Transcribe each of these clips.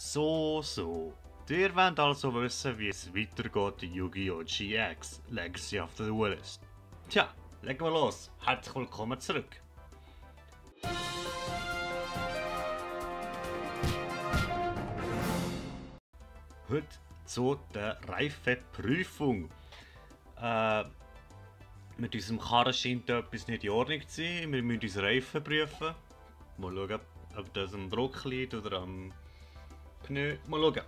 So, so. Ihr wollt also wissen, wie es weitergeht in Yu-Gi-Oh! GX Legacy of the Duelist. Tja, legen wir los. Herzlich willkommen zurück. Heute zu der Reifeprüfung. Äh, mit unserem Karren scheint etwas nicht in Ordnung zu sein. Wir müssen uns Reifen prüfen. Mal schauen, ob das am Druck liegt oder am Pneu. Mal schauen.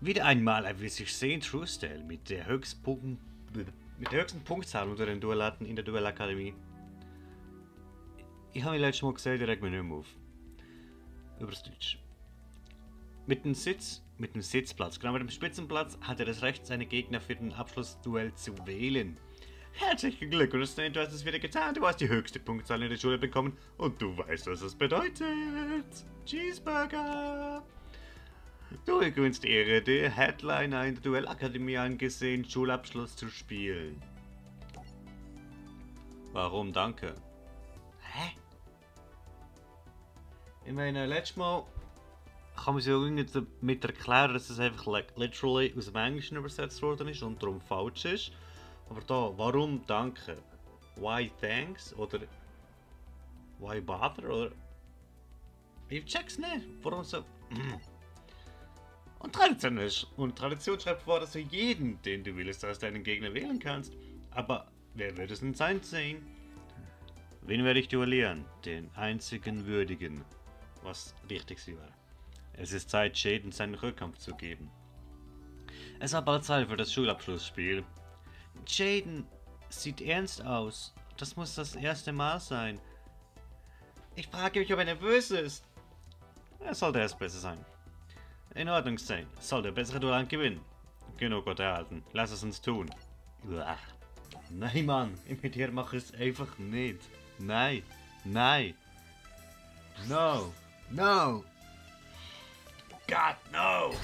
Wieder einmal erwies sich Saint Truesdale mit der mit der höchsten Punktzahl unter den Duellaten in der Duellakademie. Ich habe ihn letztes Mal reg mich nicht mehr auf. Übers Deutsch. Mit dem Sitz, mit dem Sitzplatz, genau mit dem Spitzenplatz, hat er das Recht, seine Gegner für den Abschlussduell zu wählen. Herzlichen Glückwunsch, du hast es wieder getan. Du hast die höchste Punktzahl in der Schule bekommen und du weißt, was das bedeutet. Cheeseburger! Du gewinnst Ehre, der Headliner in der Duellakademie angesehen, Schulabschluss zu spielen. Warum, danke? Hä? Ich meine, letztes Mal kann man sich irgendwie damit erklären, dass es einfach like, literally aus dem Englischen übersetzt worden ist und darum falsch ist. Aber da, warum danke? Why thanks? Oder why bother? Oder ich check's nicht. Warum so? Und Tradition. Und Tradition schreibt vor, dass du jeden, den du willst, als deinen Gegner wählen kannst. Aber wer wird es denn sein sehen? Wen werde ich duellieren? Den einzigen würdigen. Was richtig sie war. Es ist Zeit, Jaden seinen Rückkampf zu geben. Es war bald Zeit für das Schulabschlussspiel. Jaden sieht ernst aus. Das muss das erste Mal sein. Ich frage mich, ob er nervös ist. Er sollte erst besser sein. In Ordnung sein. Soll der bessere Duellant gewinnen. Genug Gott erhalten. Lass es uns tun. Uah. Nein, Mann. Mit dir mache es einfach nicht. Nein. Nein. No. No. God, no.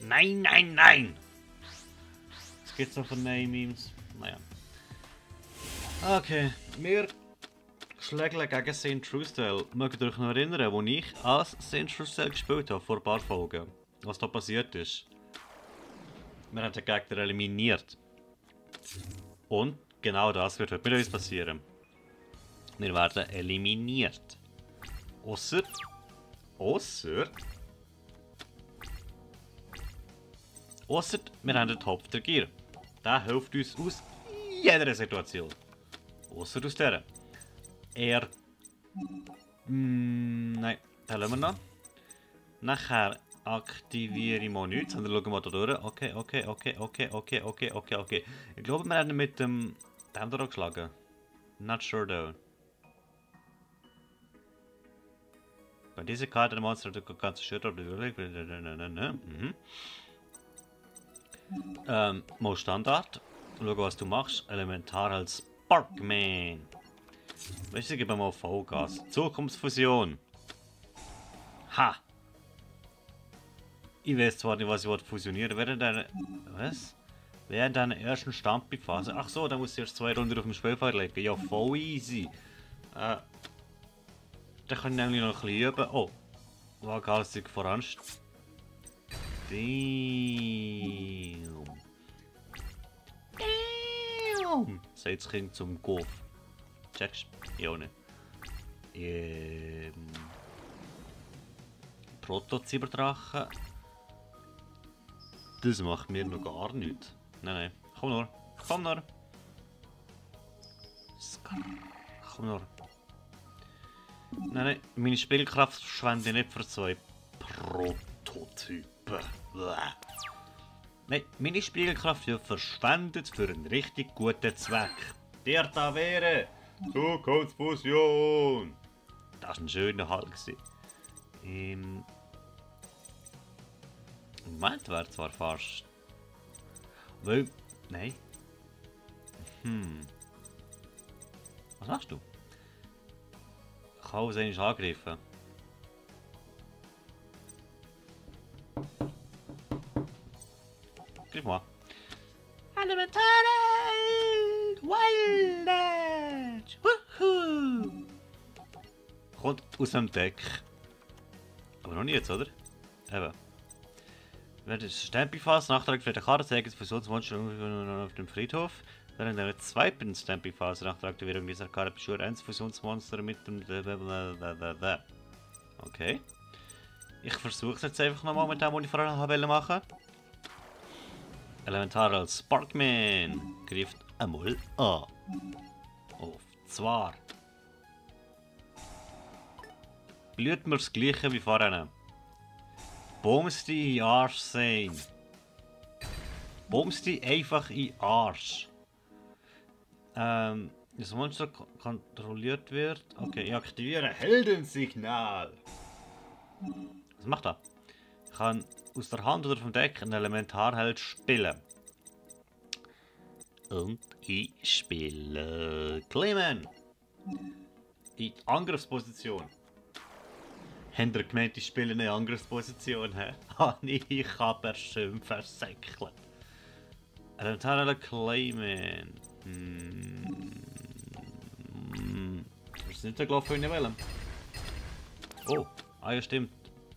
Nein, nein, nein. Es gibt noch von Nein-Memes. Naja. Okay. Wir Schlägle gegen Saint Truesdale. Mögt ihr euch noch erinnern, wo ich als Saint Truesdale gespielt habe, vor ein paar Folgen? Was da passiert ist? Wir haben den Gegner eliminiert. Und genau das wird heute mit uns passieren. Wir werden eliminiert. Ausser... Ausser... Ausser, wir haben den Topf der Gier. Der hilft uns aus jeder Situation. Ausser aus dieser. Er... Mm, nein, den lassen wir noch. Nachher aktiviere ich mal nichts, sondern schauen wir da durch. Okay, okay, okay, okay, okay, okay, okay, okay. Ich glaube, wir haben mit dem... Den geschlagen. Not sure though. Bei dieser Karte der Monster ganz schön mhm. ähm, mal Standard. Schau, was du machst. Elementar als Sparkman. Du, gib mir mal Vollgas. Zukunftsfusion. Ha! Ich weiß zwar nicht, was ich fusionieren Während deiner... Was? Während deiner ersten Stampelphase. Ach so, da musst du erst zwei Runden auf dem Spielfeld legen. Ja, voll easy. Äh... Da kann ich nämlich noch ein bisschen üben. Oh. Waghalsig voranst. Damn. Damn. Sagt das Kind zum Golf. Checkst? Ja auch nicht. Ähm. Protozyberdrache. Das macht mir noch gar nichts. Nein, nein. Komm nur. Komm nur. Komm nur. Nein, nein. Meine Spielkraft verschwende ich nicht für zwei Prototypen. Nein, meine Spielkraft wird verschwendet für einen richtig guten Zweck. Der da wäre Zukunftsfusion! Das war ein schöner Halt. Ähm. Moment, wäre zwar fast. Weil. Nein. Hm. Was machst du? Ich habe uns eigentlich angegriffen. Greif mal. Elementare! Wild kommt aus dem Deck. Aber noch nie jetzt, oder? Eben. Während des Stampy-Phase nachträglich für den Karte Fusionsmonster auf dem Friedhof. Während der zweiten Stampy-Phase nachträglich die Währung dieser Karte beschwört eins Fusionsmonster mit dem... Okay. Ich versuche es jetzt einfach nochmal mit dem, was ich vorher habe machen Elementar als Sparkman greift einmal an. Auf zwar blüht mir das gleiche wie vorhin. Bums die in Arsch sein. Bums die einfach in Arsch. Ähm, das Monster kontrolliert wird. Okay, ich aktiviere Heldensignal. Was macht er? Ich kann aus der Hand oder vom Deck ein Elementarheld spielen. Und ich spiele Clemen. In Angriffsposition. Habt ihr gemeint, ah, ich spiele eine Angriffsposition? Habe ich aber schön versäckelt. Rentare Clayman. Hm. Das ist nicht so Glaub für eine Welle. Oh, ah ja stimmt.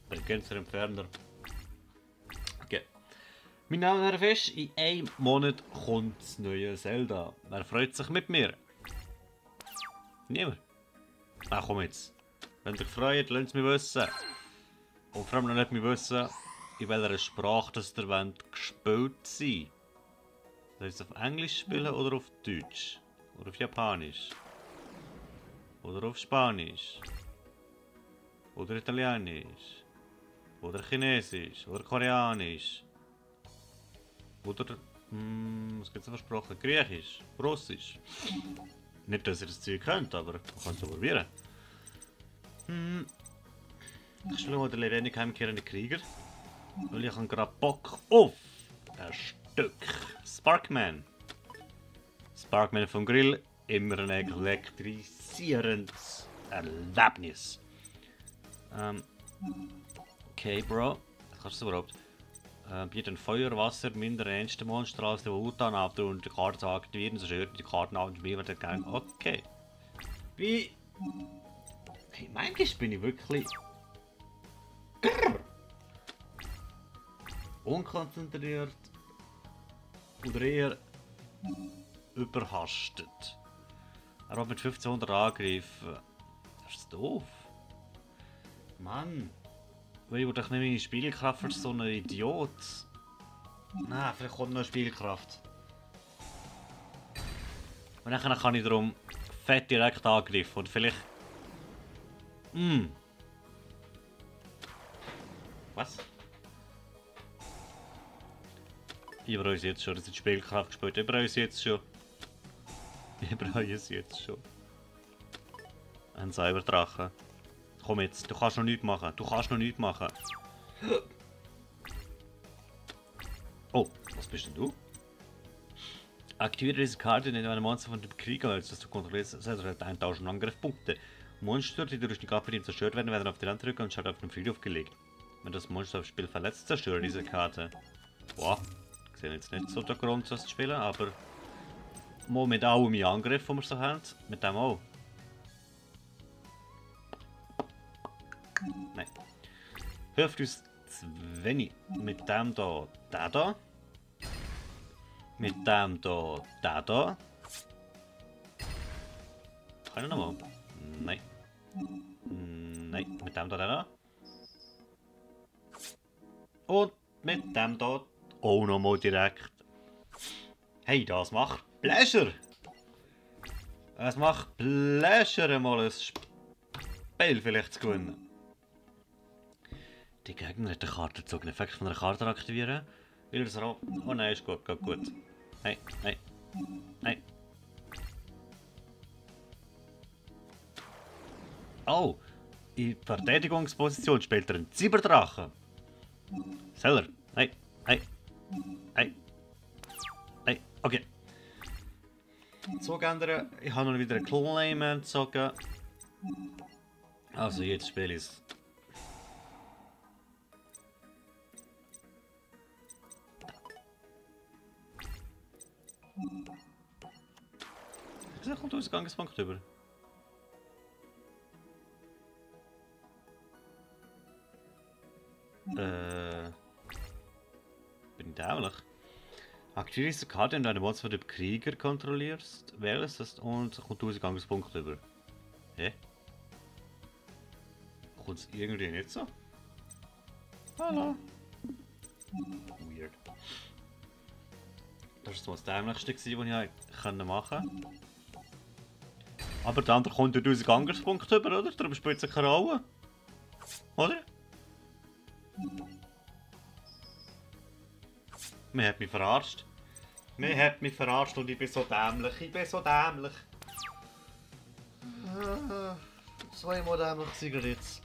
Begrenzer Entferner. Okay. Mein Name ist Herr Fisch, in einem Monat kommt das neue Zelda. Wer freut sich mit mir? Niemand. Ach komm jetzt. Wenn ihr euch freut, lasst es mich wissen. Und vor allem noch nicht mich wissen, in welcher Sprache das ihr wollt, gespielt sein Soll ich es auf Englisch spielen oder auf Deutsch? Oder auf Japanisch? Oder auf Spanisch? Oder Italienisch? Oder Chinesisch? Oder Koreanisch? Oder... Mh, was gibt es da versprochen? Griechisch? Russisch? Nicht, dass ihr das Zeug könnt, aber man kann es probieren. Hm. Ich schlage den lebendig heimkehrenden Krieger. Weil ich habe gerade Bock auf ein Stück. Sparkman. Sparkman vom Grill. Immer ein elektrisierendes Erlebnis. Ähm. Okay, Bro. Was kannst du überhaupt? Äh, bietet Feuer, Wasser, minder ernste Monster als der Wutan ab und die Karte aktivieren, so schön die Karten ab und wir wird gerne. Okay. Wie Hey, eigentlich bin ich wirklich... Grrr. Unkonzentriert. Oder eher... Überhastet. Er hat mit 1500 angegriffen. Das ist doof. Mann. Weil ich würde nicht meine Spielkraft für so einen Idiot. Nein, vielleicht kommt noch Spielkraft. Und dann kann ich darum fett direkt angreifen. Und vielleicht hm. Was? Ich bereue es jetzt schon, dass ich das Spiel gekauft gespielt habe. Ich bereue es jetzt schon. Ich bereue es jetzt schon. Ein Cyberdrache. Komm jetzt, du kannst noch nichts machen. Du kannst noch nichts machen. Oh, was bist denn du? Aktiviere diese Karte, indem du eine Monster von dem Krieger als dass du kontrollierst, das heißt, 1000 Angriffspunkte. Monster, die durch die Kampfbedienung zerstört werden, werden auf den Landdrücker und Schalt auf den Friedhof gelegt. Wenn das Monster aufs Spiel verletzt, zerstöre diese Karte. Boah, sehen jetzt nicht so der Grund, das zu spielen, aber... Mal mit allem im Angriff, den wir so haben, mit dem auch. Nein. Hilft uns Sveni mit dem da, da da. Mit dem da, da da. Keine ich nochmal? Nein mit dem da drin. Und mit dem da auch nochmal direkt. Hey, das macht Pleasure! Es macht Pleasure, mal ein Spiel vielleicht zu gewinnen. Die Gegner hat den Kartenzug, den Effekt von der Karte aktivieren. Will es auch. Oh nein, ist gut, geht gut. Hey, hey, hey. Oh, in Verteidigungsposition später er einen Seller. Hey, hey, hey. Hey, okay. Zug ändern. Ich habe noch wieder einen Claim entzogen. Also jetzt spiele ich es. Wieso kommt der Ausgangspunkt über? Aktiviere diese Karte, wenn du eine Monster mit Krieger kontrollierst, wählst und kommt 1000 Angriffspunkte über. Hä? Kommt es irgendwie nicht so? Hallo? Weird. Das war das Dämlichste, was ich machen konnte. Aber der andere kommt ja 1000 Angriffspunkte über, oder? Darum spielt es keine Rolle. Oder? Man hat mich verarscht. Man hat mich verarscht und ich bin so dämlich. Ich bin so dämlich. Zweimal dämlich sind jetzt.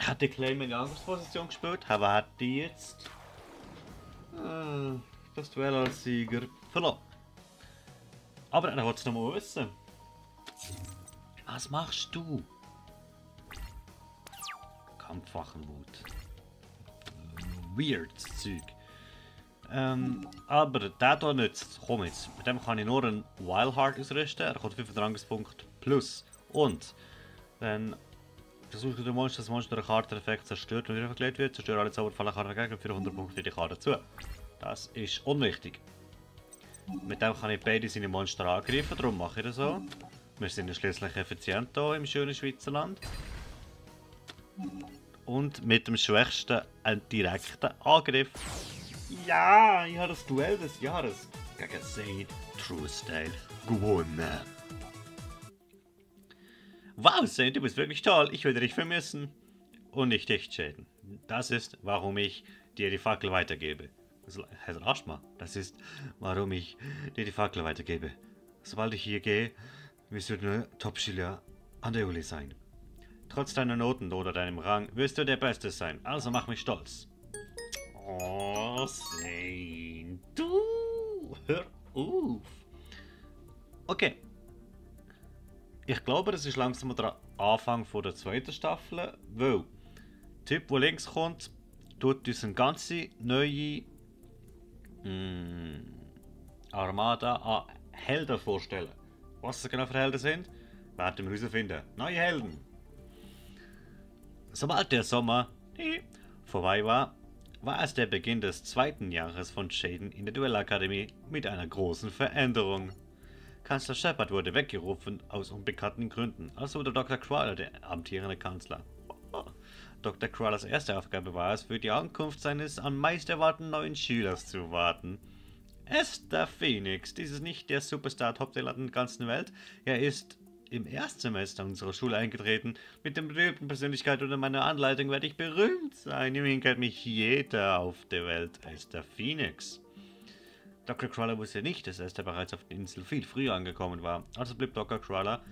Hat die Claim in die Angriffsposition gespielt? Aber hat die jetzt äh, das Duell als Sieger verloren? Aber er wollte es noch mal wissen. Was machst du? Kampfwachenwut. Weird Zeug. Ähm, aber der hier nützt, komm jetzt, mit dem kann ich nur einen Wild Heart ausrüsten, er kommt 5 Rangespunkt plus. Und, wenn versucht der Monster das Monster einen Karteneffekt zerstört und wieder verkleidet wird, zerstört alle Zauberfallen Karten für 100 Punkte die Karte zu. Das ist unwichtig. Mit dem kann ich beide seine Monster angreifen, darum mache ich das so. Wir sind ja schließlich effizient hier im schönen Schweizer Land. Und mit dem schwächsten einen direkten Angriff. Ja, ich habe das Duell des Jahres gegen Saint True Style gewonnen. Wow, Saint, du bist wirklich toll. Ich würde dich vermissen. Und nicht dich schäden. Das ist, warum ich dir die Fackel weitergebe. Herr Aschma, das ist, warum ich dir die Fackel weitergebe. Sobald ich hier gehe, wirst du nur Top-Schüler an der Uni sein. Trotz deiner Noten oder deinem Rang wirst du der Beste sein, also mach mich stolz. Oh, Saint, du, hör auf. Okay. Ich glaube, das ist langsam der Anfang von der zweiten Staffel, weil der Typ, der links kommt, tut uns eine ganze neue mm, Armada an Helden vorstellen. Was es genau für Helden sind, werden wir herausfinden. Neue Helden! Sobald der Sommer vorbei war, war es der Beginn des zweiten Jahres von Shaden in der Duellakademie mit einer großen Veränderung. Kanzler Shepard wurde weggerufen aus unbekannten Gründen, also wurde Dr. Crawler der amtierende Kanzler. Dr. Crawlers erste Aufgabe war es, für die Ankunft seines am meisten erwarteten neuen Schülers zu warten. Esther Phoenix, dies ist nicht der Superstar-Toptailor der ganzen Welt. Er ist im Erstsemester unserer Schule eingetreten. Mit der berühmten Persönlichkeit unter meiner Anleitung werde ich berühmt sein. Immerhin kennt mich jeder auf der Welt. Esther Phoenix. Dr. Crawler wusste nicht, dass Esther bereits auf der Insel viel früher angekommen war. Also blieb Dr. Crawler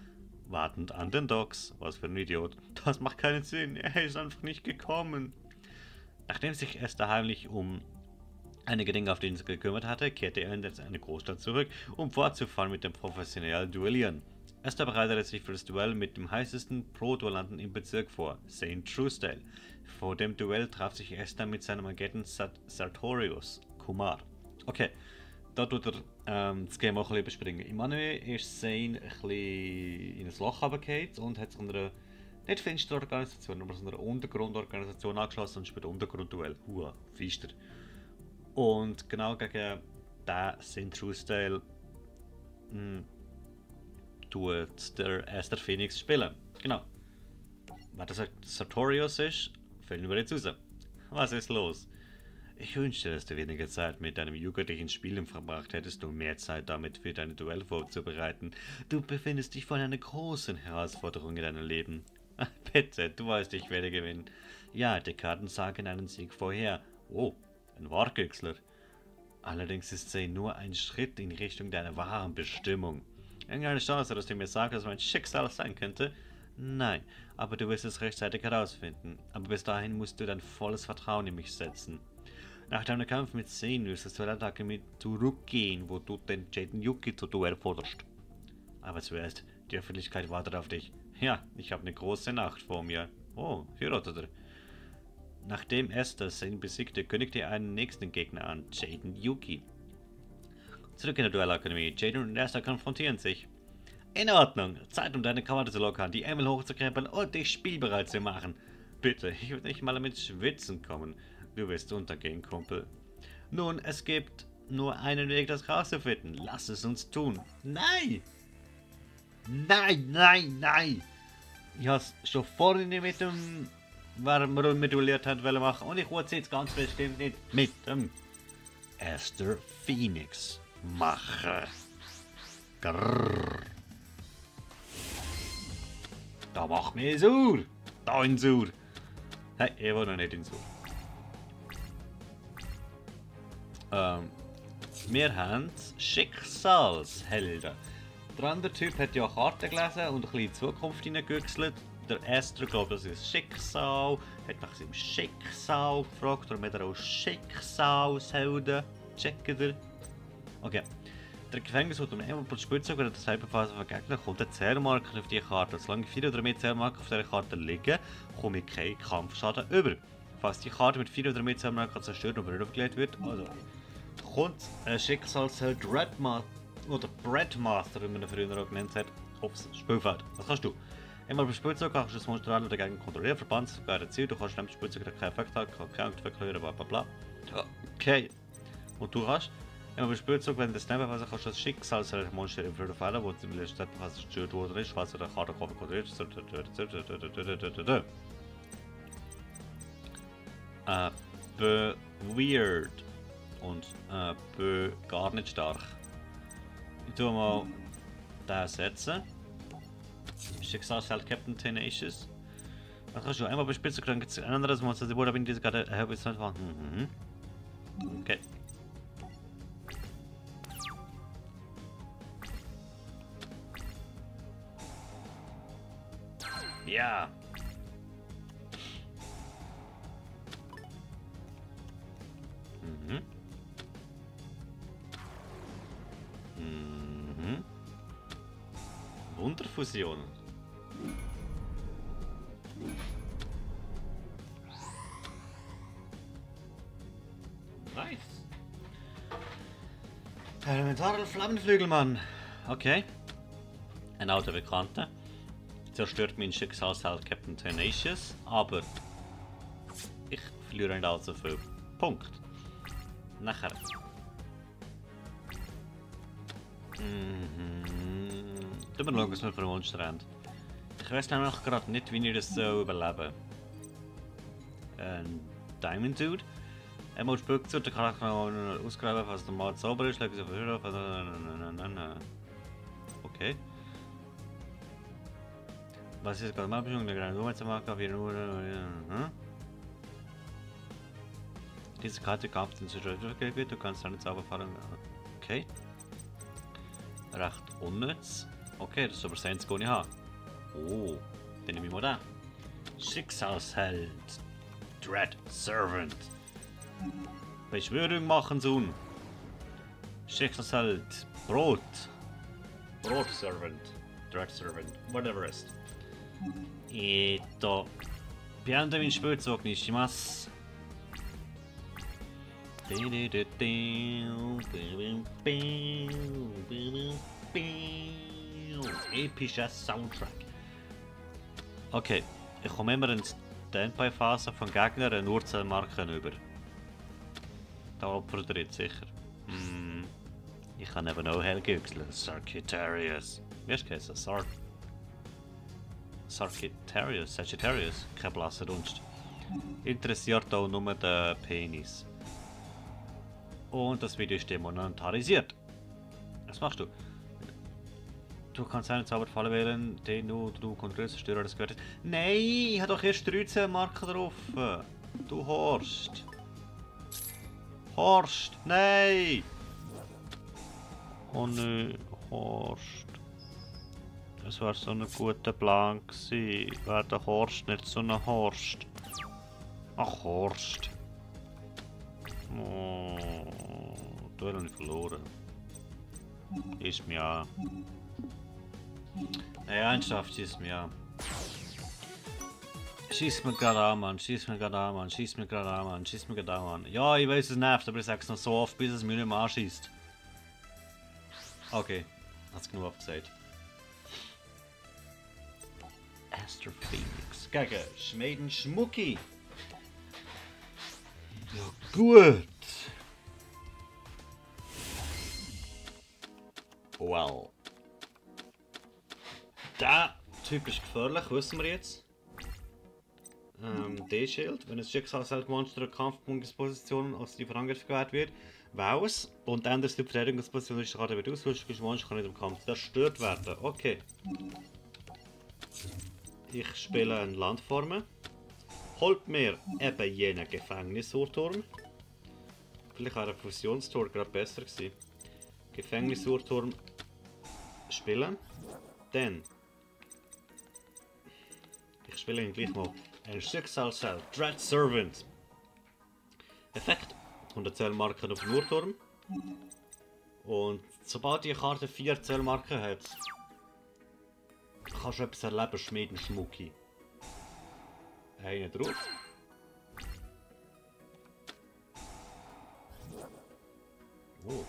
wartend an den Docks. Was für ein Idiot. Das macht keinen Sinn. Er ist einfach nicht gekommen. Nachdem sich Esther heimlich um einige Dinge auf die Insel gekümmert hatte, kehrte er in eine Großstadt zurück, um fortzufahren mit dem professionellen Duellieren. Esther bereitete sich für das Duell mit dem heißesten Pro-Duellanten im Bezirk vor, Saint Truesdale. Vor dem Duell traf sich Esther mit seinem Agenten Sartorius Kumar. Okay, da tut er ähm, das Game auch ein bisschen überspringen. Im Anime ist Zane ein bisschen in ein Loch runtergefallen und hat sich einer nicht finster Organisation, aber einer Untergrundorganisation angeschlossen und spielt Untergrundduell. Hua, finster. Und genau gegen den Saint Truesdale hm, tut der Esther Phoenix spielen. Genau. Wer das Sartorius ist, finden wir jetzt raus. Was ist los? Ich wünschte, dass du weniger Zeit mit deinem jugendlichen Spielen verbracht hättest, um mehr Zeit damit für deine Duell vorzubereiten. Du befindest dich vor einer großen Herausforderung in deinem Leben. Bitte, du weißt, ich werde gewinnen. Ja, die Karten sagen einen Sieg vorher. Oh, ein Wargüchsler. Allerdings ist sie nur ein Schritt in Richtung deiner wahren Bestimmung. Irgendeine Chance, dass du mir sagst, dass mein Schicksal sein könnte? Nein, aber du wirst es rechtzeitig herausfinden. Aber bis dahin musst du dein volles Vertrauen in mich setzen. Nach deinem Kampf mit Zen wirst du zur Attacke mit zurückgehen, wo du den Jaden Yuki zu Duell forderst. Aber zuerst, die Öffentlichkeit wartet auf dich. Ja, ich habe eine große Nacht vor mir. Oh, vierrotter. Nachdem Esther Zen besiegte, kündigte er einen nächsten Gegner an, Jaden Yuki. Zurück in der Duellakademie. Jaden und Esther konfrontieren sich. In Ordnung. Zeit, um deine Karte zu lockern, die Ärmel hochzukrempeln und dich spielbereit zu machen. Bitte, ich würde nicht mal mit Schwitzen kommen. Du wirst untergehen, Kumpel. Nun, es gibt nur einen Weg, das rauszufinden. Lass es uns tun. Nein! Nein, nein, nein! Ich habe es schon vorhin mit dem warum wir moduliert hat machen und ich wollte es jetzt ganz bestimmt nicht mit dem Esther Phoenix machen. Grrr. Da macht mir sauer. Da in sauer. Hey, ich war noch nicht in sauer. Ähm, wir haben Schicksalshelden. Der andere Typ hat ja Karten gelesen und ein bisschen in die Zukunft hineingewechselt. Der Esther glaubt, das ist Schicksal. Hat nach seinem Schicksal gefragt, darum hat er auch Schicksalshelden. Checken ihr? Okay. Der Gefängnis wird einmal pro Spielzug oder das Hyperphase von Gegner kommt ein Zählmarker auf die Karte. Solange vier oder mehr Zählmarker auf dieser Karte liegen, komme ich keinen Kampfschaden über. Falls die Karte mit vier oder mehr Zählmarker zerstört und aufgelegt wird, also kommt ein Schicksalsheld Redmaster oder Breadmaster, wie man ihn früher auch genannt hat, aufs Spielfeld. Was kannst du? Einmal beim Spielzug kannst du das Monster an oder dagegen kontrollieren, Verband sogar Ziel, du kannst dem Spielzeug keinen Effekt haben, kann keine Angst verklären, bla bla bla. Okay. Und du hast Einmal beim Spielzug, wenn du das Nebenphase kannst du das Schicksalsmonster im Flöte fallen, wo im letzten Zeitpunkt gestört worden ist, du der Karte kontrolliert. Äh, weird und äh, gar nicht stark. Ich tue mal den setzen. Schicksalsheld Captain Tenacious. Dann kannst du einmal Spitze dann gibt es ein anderes Monster, die wurde in dieser war. Mhm. Okay. Ja. Mhm. Mhm. Wunderfusion. Nice. Elementarer Flammenflügelmann. Okay. Ein alter Bekannter. Zerstört mein Schicksalsheld Captain Tenacious, aber ich verliere nicht allzu viel. Punkt. Nachher. Mhm. Tun wir schauen, was wir für Monster haben. Ich weiß nämlich gerade nicht, wie ich das so überleben. Ein Diamond Dude. Einmal Spuk zu, dann kann ich noch ausgraben, was normal sauber ist, lege ich auf Hörer auf. Okay. Was ist gerade mal Bestimmung der kleinen Nummer wie nur. Hm? Diese Karte es in Südafrika, du kannst deine Zauberfallen. Okay. Recht unnütz. Okay, das ist aber sein gar nicht. Oh, den nehme ich mal da. Schicksalsheld. Dread Servant. Beschwörung machen Sohn. Schicksalsheld. Brot. Brot Servant. Dread Servant. Whatever ist. えーっと、ピアノミンシュプーツをにします。ででででん、ブンブン、ブンブン、epischer Soundtrack. Okay, ich komme immer in Standby-Phase von Gegnern eine Uhrzeimarken über. Da opfert er jetzt sicher. Hm, ich kann eben auch hellgüchseln. Sarkitarius. Wie ist es? Sark. Sagittarius, Sagittarius, kein blasser Dunst. Interessiert auch nur den Penis. Und das Video ist demonetarisiert. Was machst du? Du kannst einen Zauberfall wählen, den du, du kontrollierst, Zerstörer das gehört. Nein, ich habe doch erst 13 Marken drauf. Du Horst. Horst, nein! Oh nö, Horst. Das war so ein guter Plan gewesen. Wäre der Horst nicht so ein Horst. Ach, Horst. Oh, du hast nicht verloren. Ist mir an. Ey, ernsthaft, ist mir an. Schieß mir gerade an, Mann. Schieß mir gerade an, Mann. Schieß mir gerade an, Mann. Schieß mir gerade an, Mann. Ja, ich weiß, es nervt, aber ich sag's noch so oft, bis es mir nicht mehr anschießt. Okay. Hat's genug aufgesagt. Master Phoenix gegen Schmieden Schmucki. Ja, gut. Well. Der Typ ist gefährlich, wissen wir jetzt. Ähm, D-Schild, wenn ein Schicksalsmonster Kampfpunktesposition aus die Verangert gewählt wird, Waus und ändert die Verteidigungsposition, ist gerade wieder ausrüstet, Monster kann nicht im Kampf zerstört werden. Okay. Ich spiele eine Landform. Holt mir eben jenen Gefängnisurturm. Vielleicht wäre ein Fusionstor gerade besser gewesen. Gefängnisurturm spielen. Dann. Ich spiele ihn gleich mal. Ein Schicksalscell, Dread Servant. Effekt. 100 Zellmarken auf den Uhrturm. Und sobald die Karte 4 Zellmarken hat, kannst du etwas erleben, schmieden Schmucki. Einen drauf. Oh.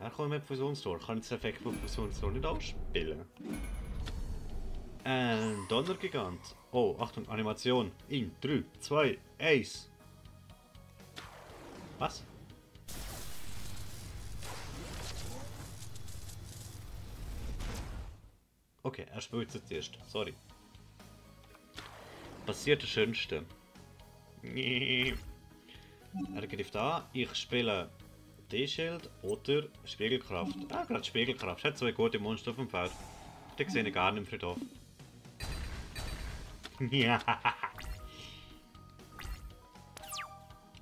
Er kommt mit Fusionstor. Kann ich das Effekt von Fusionstor nicht ausspielen? Ein Donnergigant. Oh, Achtung, Animation. In 3, 2, 1. Was? Okay, er spielt es zuerst. Sorry. Passiert das Schönste. er greift an. Ich spiele D-Schild oder Spiegelkraft. Ah, gerade Spiegelkraft. Hat zwei gute Monster auf dem Feld. Die sehe ich gar nicht im Friedhof. Ja.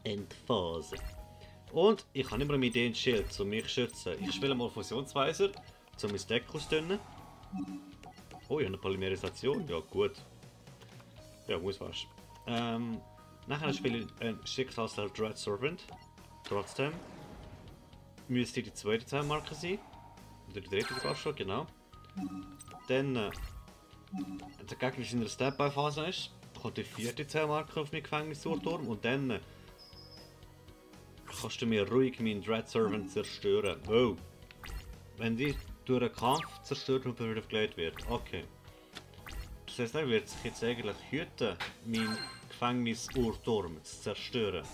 Endphase. Und ich habe immer mit dem Schild, um mich zu schützen. Ich spiele mal Fusionsweiser, um mein Deck auszudünnen. Oh, ich habe eine Polymerisation. Ja, gut. Ja, muss fast. Ähm, nachher spiele ich ein Schicksalsfeld Dread Servant. Trotzdem müsste die zweite Zellmarke sein. Oder die dritte sogar schon, genau. Dann, äh, der Gegner in der Step-By-Phase ist, kommt die vierte Zellmarke auf meinen Gefängnisurturm und dann äh, kannst du mir ruhig meinen Dread Servant zerstören. Oh. Wenn die durch einen Kampf zerstört und gelegt wird. Okay. Das heißt, er wird sich jetzt eigentlich hüten, meinen Gefängnisurturm zu zerstören.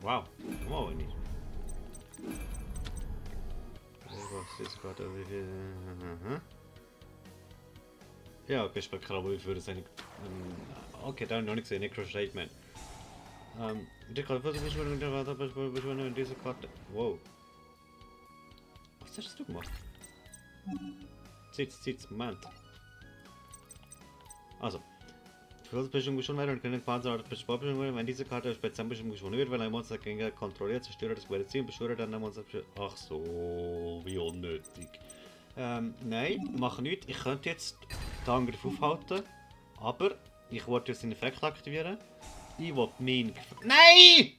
Wow, wow nicht. Was ist gerade irgendwie... Ja, okay, ich würde sagen... Okay, da habe ich noch nicht gesehen, Necro Statement. Ähm, die Karte, was beschwören in dieser Karte... Wow. Was hast du gemacht? Sitz, sitz, Moment. Also. Versuchsbestimmung geschwunden werden und können Panzer Sportbestimmungen, wenn diese Karte Spezialbestimmung geschwunden wird, wenn ein Monster gegen kontrolliert, zerstört das gewählte Ziel, beschwört dann ein Monster. Ach so, wie unnötig. Ähm, nein, mach nichts. Ich könnte jetzt den Angriff aufhalten, aber ich wollte jetzt den Effekt aktivieren. Ich will meinen Nein!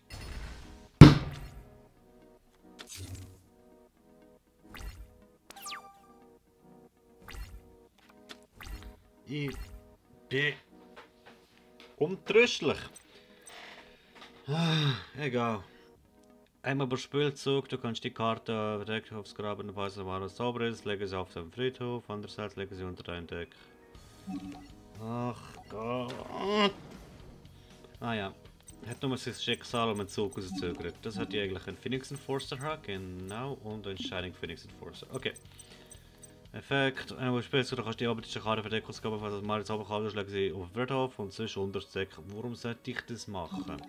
Ich bin untröstlich. Ah, egal. Einmal pro Spielzug, du kannst die Karte direkt aufs Graben, falls es mal sauber ist, lege sie auf den Friedhof, andererseits lege sie unter dein Deck. Ach Gott. Ah ja. Hat nur sein Schicksal um einen Zug rausgezögert. Das hat die eigentlich ein Phoenix Enforcer genau, und ein Shining Phoenix Enforcer. Okay. Effekt, du spielst, du kannst die abertische Karte für Deckausgabe, falls das mal jetzt runterkommt, schlägt sie auf den Friedhof und sonst unter das Deck. Warum sollte ich das machen?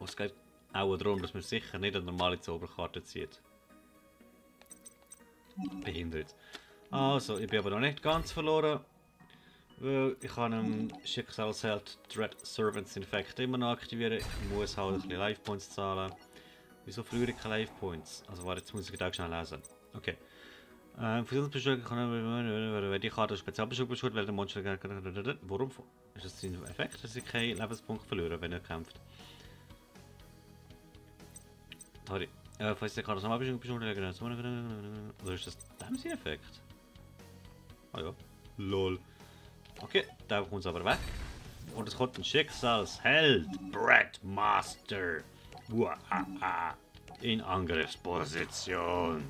Und es geht auch darum, dass man sicher nicht eine normale Zauberkarte zieht. Behindert. Also, ich bin aber noch nicht ganz verloren. Weil ich habe einen Schicksalsheld Dread Servants Infect immer noch aktivieren. Ich muss halt ein bisschen Life Points zahlen. Wieso ich keine Life Points? Also warte, jetzt muss ich da schnell lesen. Okay. Ähm, Fusionsbeschwörung kann wenn die Karte Spezialbeschwörung beschwört, werden Monster. Warum? Ist das ein Effekt, dass ich keinen Lebenspunkt verliere, wenn er kämpft? Sorry. Äh, falls die Karte Sommerbeschwörung beschwört, oder ist das der Effekt? Ah ja. Lol. Okay, da kommt es aber weg. Und es kommt ein Schicksalsheld, Brett Master. Uah, in Angriffsposition.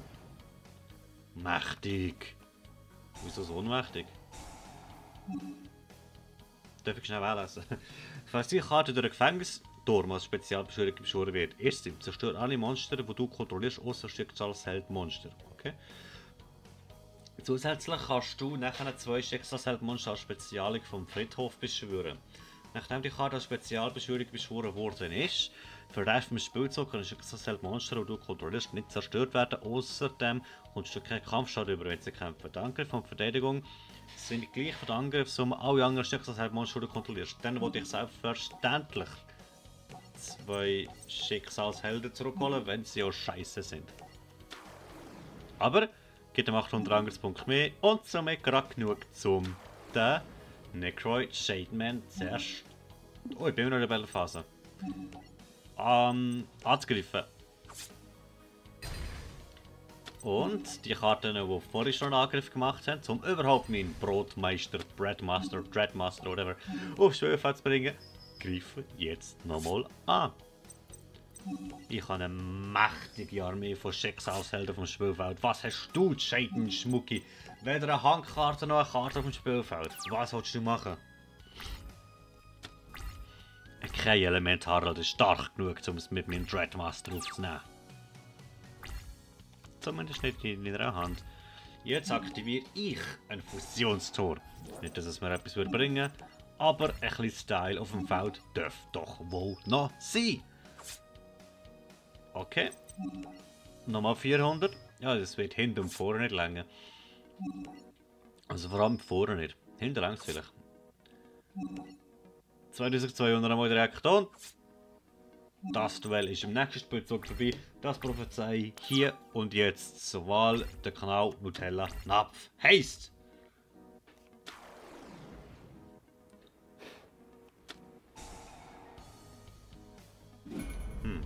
Mächtig. Wieso so unmächtig? Darf ich schnell lesen? Falls die Karte durch ein Gefängnisturm als Spezialbeschwörung beschworen wird, erstens zerstört alle Monster, die du kontrollierst, außer Schicksalsheld Monster. Okay? Zusätzlich kannst du nachher zwei Schicksalsheld Monster als Spezialung vom Friedhof beschwören. Nachdem die Karte als Spezialbeschwörung beschworen worden ist, für den Rest des Spielzugs können Schicksalsheld Monster, die du kontrollierst, nicht zerstört werden. Außerdem kommst du keinen Kampfschaden über, wenn sie kämpfen. Der Angriff und Verteidigung sind gleich von der Angriffssumme alle anderen Schicksalsmonster, die du kontrollierst. Dann wollte ich selbstverständlich zwei Schicksalshelden zurückholen, wenn sie auch scheiße sind. Aber gibt dem 800 Angriffspunkte mehr und somit gerade genug zum den Necroid Shademan zuerst. Oh, ich bin noch in der Phase. Ähm, anzugreifen. Und die Karten, die vorher schon einen Angriff gemacht haben, um überhaupt meinen Brotmeister, Breadmaster, Dreadmaster, whatever, aufs Spielfeld zu bringen, greifen jetzt nochmal an. Ich habe eine mächtige Armee von Schicksalshelden vom Spielfeld. Was hast du, Scheiden Schmucki? Weder eine Handkarte noch eine Karte auf dem Spielfeld. Was willst du machen? Kein Elementarrad ist stark genug, um es mit meinem Dreadmaster aufzunehmen. Zumindest nicht in meiner Hand. Jetzt aktiviere ich ein Fusionstor. Nicht, dass es mir etwas würde bringen aber ein bisschen Style auf dem Feld darf doch wohl noch sein. Okay. Nochmal 400. Ja, das wird hinten und vorne nicht länger. Also vor allem vorne nicht. Hinten längs vielleicht. 2200 einmal direkt und das Duell ist im nächsten Spielzug vorbei. Das prophezei hier und jetzt Wahl der Kanal Nutella Napf. Heist! Hm.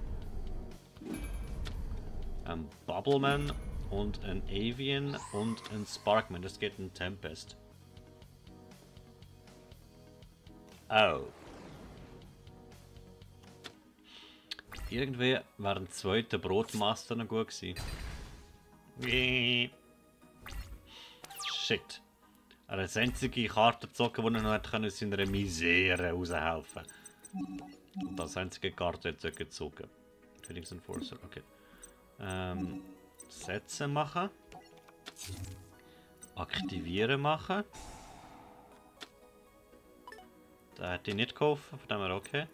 Ein Bubbleman und ein Avian und ein Sparkman. Das geht ein Tempest. Oh. Irgendwie wären zweite Brotmaster noch gut gewesen. Shit. Er hat einzige Karte gezogen, die er noch hätte aus seiner Misere raushelfen Und das einzige Karte hat er gezogen. Phoenix Enforcer, okay. Ähm, Setzen machen. Aktivieren machen. Da hätte ich nicht gekauft, von dem her okay.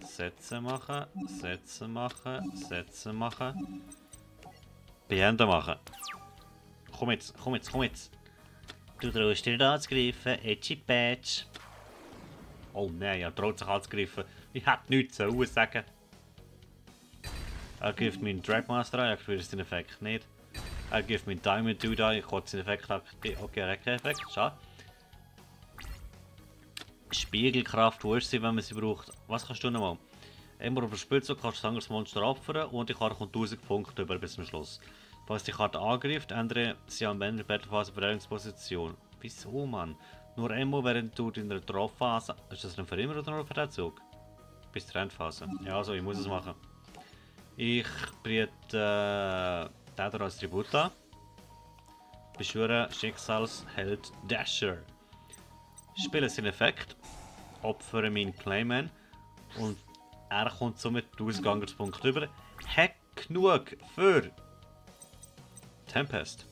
Sätze machen, Sätze machen, Sätze machen. Beenden machen. Komm jetzt, komm jetzt, komm jetzt. Du traust dir da anzugreifen, Edgy Badge. Oh nein, er traut sich anzugreifen. Ich hätte nichts zu sagen. Er gibt meinen Dragmaster an, ich aktiviere seinen Effekt nicht. Er gibt meinen Diamond Dude an, ich kann seinen Effekt aktivieren. Okay, er hat keinen Effekt, schade. Spiegelkraft, wo ist sie, wenn man sie braucht? Was kannst du nochmal? Immer auf dem Spielzug kannst du ein anderes Monster opfern und die Karte kommt 1000 Punkte über bis zum Schluss. Falls die Karte angreift, ändere sie am Ende der Battlephase Verteidigungsposition. Wieso, Mann? Nur einmal während du in der Draufphase. Ist das denn für immer oder nur für den Zug? Bis zur Endphase. Ja, also, ich muss es machen. Ich bringe äh, den als Tribut an. Beschwöre Schicksalsheld Dasher. Spiele seinen Effekt, opfere meinen Clayman und er kommt somit 1000 Angriffspunkte über. Hat genug für Tempest.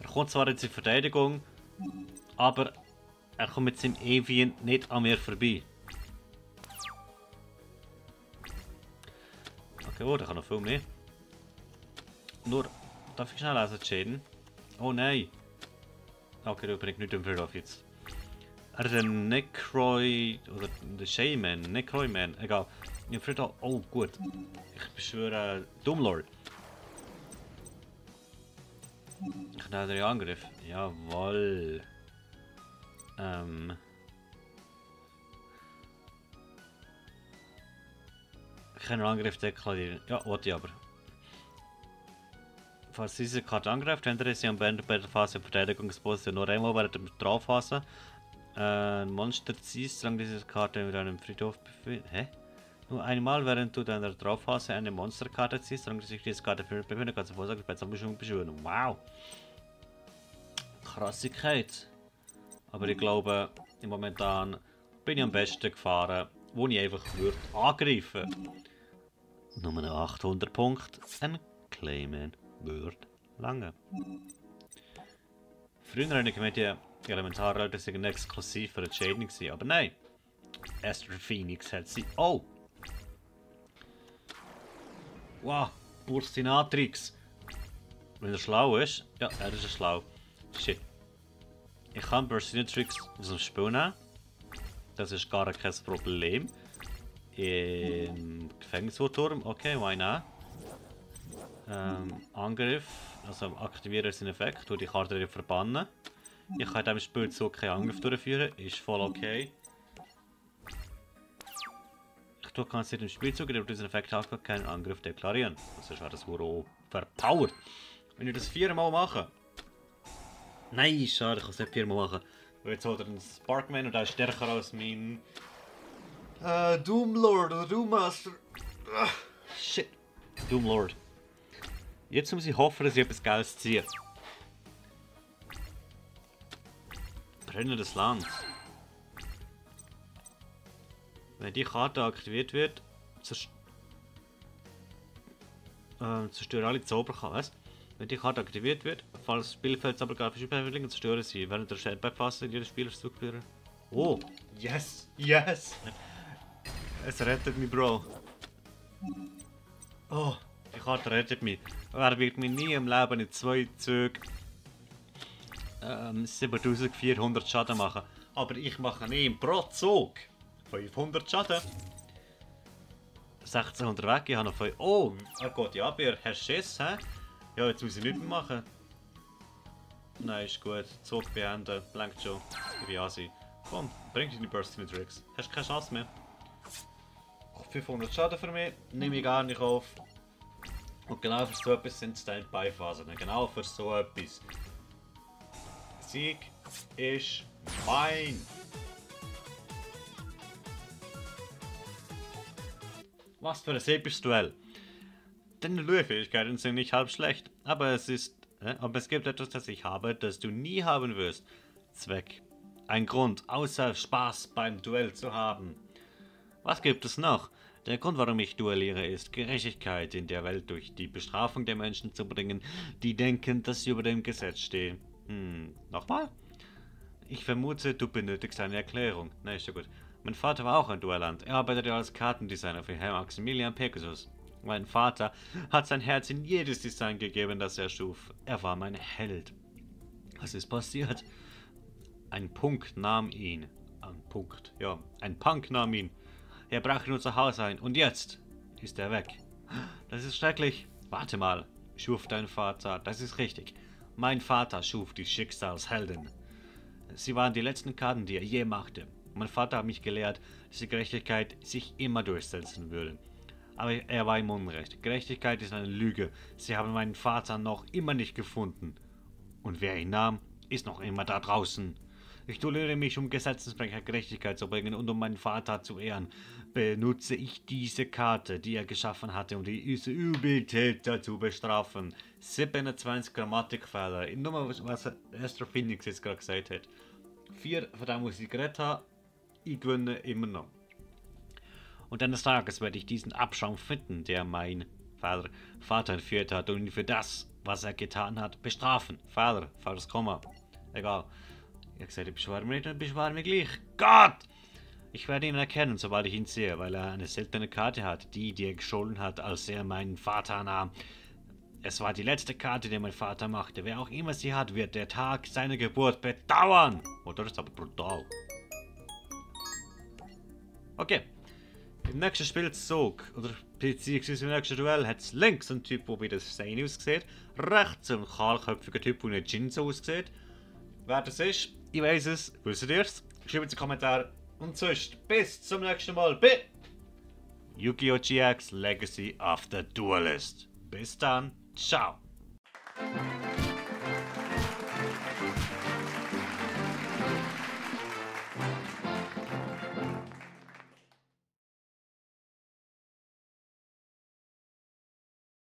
Er kommt zwar in seine Verteidigung, aber er kommt mit seinem Avian nicht an mir vorbei. Okay, oh, der kann noch viel mehr. Nur, darf ich schnell lesen, Jaden? Oh nein! Okay, da bin ich nicht im Verlauf jetzt. Er ist ein Necroy oder der Shaman, Necroy-Man, egal. Ich Friedhof, oh gut. Ich beschwöre Doomlord. Ich nehme den Angriff. Jawoll. Ähm. Ich kann einen Angriff deklarieren. Ja, wollte ich aber. Falls diese Karte angreift, ändere sie am Ende der Phase Verteidigungsposition nur einmal während der Draufphase. Ein Monster ziehst, solange diese Karte mit einem Friedhof befindet. Hä? Nur einmal, während du deiner Draufphase eine Monsterkarte ziehst, solange sich diese Karte befindet, kannst du Vorsorge bei Zombischung beschwören. Wow! Krassigkeit. Aber ich glaube, im Momentan bin ich am besten gefahren, wo ich einfach würde angreifen. Nur 800 Punkte, ein Claimen würde lange. Früher habe ich gemeint, die Elementarleute sind exklusiv für die Shading gewesen, aber nein. Astro Phoenix hat sie auch. Wow, Burstinatrix. Wenn er schlau ist, ja, er ist schlau. Shit. Ich kann Burstinatrix aus dem Spiel nehmen. Das ist gar kein Problem. Im Gefängnisturm, okay, why not? Ähm, Angriff, also aktiviere seinen Effekt, durch die Karte verbannen. Ich kann in diesem Spielzug keinen Angriff durchführen, ist voll okay. Du kannst in dem Spielzug, der diesen Effekt hat, keinen Angriff deklarieren. Sonst wäre das wohl verpowert. Wenn ich das viermal mache. Nein, schade, ich kann es nicht viermal machen. Jetzt hat er einen Sparkman und der ist stärker als mein. Äh, Doomlord oder Doommaster. Ah, shit. Doomlord. Jetzt muss ich hoffen, dass ich etwas Geiles ziehe. Brennendes Land. Wenn die Karte aktiviert wird, zerst äh, alle Zauberkarten. Was? Wenn die Karte aktiviert wird, falls das Spielfeld Zauberkarten verschieben zerstören sie. Während der Shadowback-Phase jedes Spieler zurückführen. Oh! Yes! Yes! Es rettet mich, Bro. Oh, Karte rettet mich. Wer wird mir nie im Leben in zwei Zügen ähm, 7400 Schaden machen? Aber ich mache nie pro Zug 500 Schaden. 1600 weg, ich habe noch 5. Oh, er geht ja Abwehr. Hast du Schiss, hä? Ja, jetzt muss ich nichts mehr machen. Nein, ist gut. Zug beenden. Blankt schon. Ich bin Asi. Komm, bring deine Burst mit Tricks. Hast keine Chance mehr. 500 Schaden für mich. Nehme ich gar nicht auf. Und genau für so etwas sind Standby-Phasen. Genau für so etwas. Sieg ist mein. Was für ein episches Duell. Deine Lure-Fähigkeiten sind nicht halb schlecht, aber es ist, äh, aber es gibt etwas, das ich habe, das du nie haben wirst. Zweck. Ein Grund, außer Spaß beim Duell zu haben. Was gibt es noch? Der Grund, warum ich duelliere, ist Gerechtigkeit in der Welt durch die Bestrafung der Menschen zu bringen, die denken, dass sie über dem Gesetz stehen. Hm, nochmal? Ich vermute, du benötigst eine Erklärung. Na, ist ja gut. Mein Vater war auch ein Duellant. Er arbeitete als Kartendesigner für Herr Maximilian Pegasus. Mein Vater hat sein Herz in jedes Design gegeben, das er schuf. Er war mein Held. Was ist passiert? Ein Punkt nahm ihn. Ein Punkt, ja. Ein Punk nahm ihn. Er brach in unser Haus ein. Und jetzt ist er weg. Das ist schrecklich. Warte mal. Schuf dein Vater. Das ist richtig. Mein Vater schuf die Schicksalshelden. Sie waren die letzten Karten, die er je machte. Mein Vater hat mich gelehrt, dass die Gerechtigkeit sich immer durchsetzen würde. Aber er war im Unrecht. Gerechtigkeit ist eine Lüge. Sie haben meinen Vater noch immer nicht gefunden. Und wer ihn nahm, ist noch immer da draußen. Ich duelliere mich, um Gesetzesbrecher Gerechtigkeit zu bringen und um meinen Vater zu ehren. Benutze ich diese Karte, die er geschaffen hatte, um diese Übeltäter zu bestrafen. 27 Grammatikfehler. Nur was Esther Phoenix jetzt gerade gesagt hat. Vier von denen muss ich ich gewinne immer noch. Und eines Tages werde ich diesen Abschaum finden, der mein Vater, Vater entführt hat und ihn für das, was er getan hat, bestrafen. Vater, falsches Komma. Egal. Ich habe gesagt, ich beschwere mich nicht und beschwere mich gleich. Gott! Ich werde ihn erkennen, sobald ich ihn sehe, weil er eine seltene Karte hat, die, die er gestohlen hat, als er meinen Vater nahm. Es war die letzte Karte, die mein Vater machte. Wer auch immer sie hat, wird der Tag seiner Geburt bedauern. Oder? Das ist aber brutal. Okay. Im nächsten Spielzug, oder beziehungsweise im nächsten Duell, hat es links einen Typ, der wie das Sane aussieht, rechts einen kahlköpfigen Typ, der nicht Jinzo aussieht. Wer das ist, ich weiß es, wisst ihr es? Schreibt die Kommentare. Und sonst, bis zum nächsten Mal bei Yu-Gi-Oh! GX Legacy of the Duelist. Bis dann, ciao!